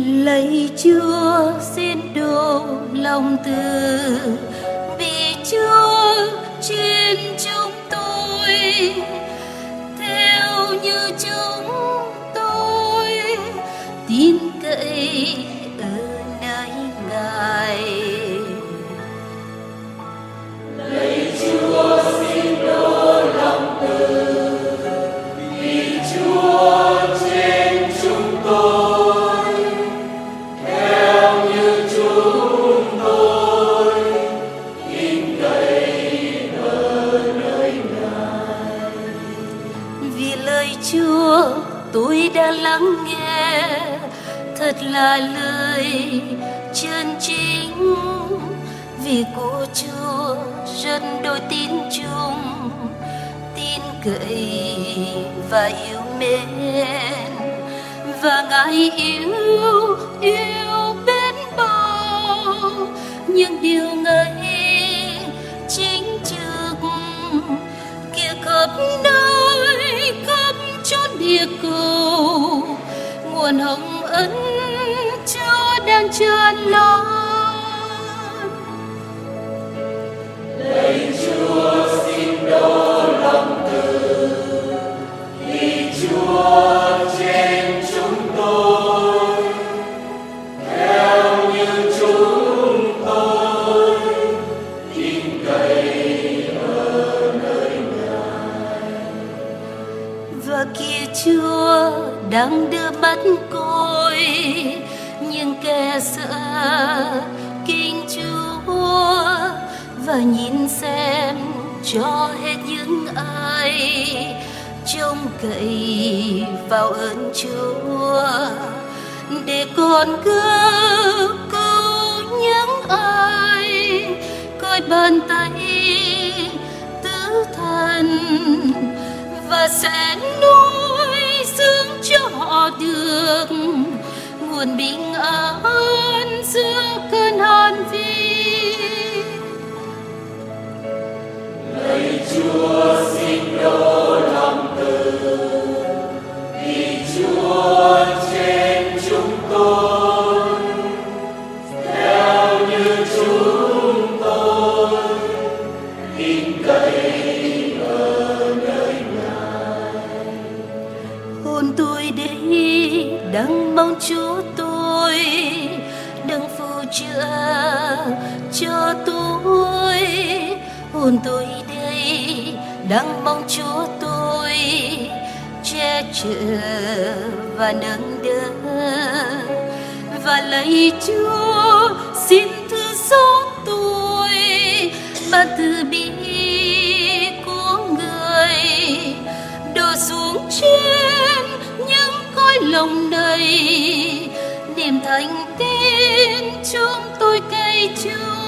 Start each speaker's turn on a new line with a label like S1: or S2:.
S1: lạy chúa xin độ lòng từ tôi đã lắng nghe, thật là lời chân chính. Vì của chúa rất đôi tin chung, tin cậy và yêu mến. Và ngài yêu yêu bên bao những điều ngài chính trực. Kia khắp nơi, khắp chốn địa cầu nguồn hồng ân chúa đang tràn
S2: lo. Chúa
S1: đang đưa mắt côi những kẻ sợ kinh chúa và nhìn xem cho hết những ai trông cậy vào ơn chúa để con cứu cứu những ai coi bàn tay tứ thần và sẽ nuôi cho được nguồn bình an giữa cơn hàn vi.
S2: Lạy chúa
S1: đây đang mong chúa tôi đừng phù trợ cho tôi. Hồn tôi đây đang mong chúa tôi che chở và nâng đỡ và lạy chúa xin thứ xót tôi, mà từ bi đông đây niềm thành tin chúng tôi cây chúa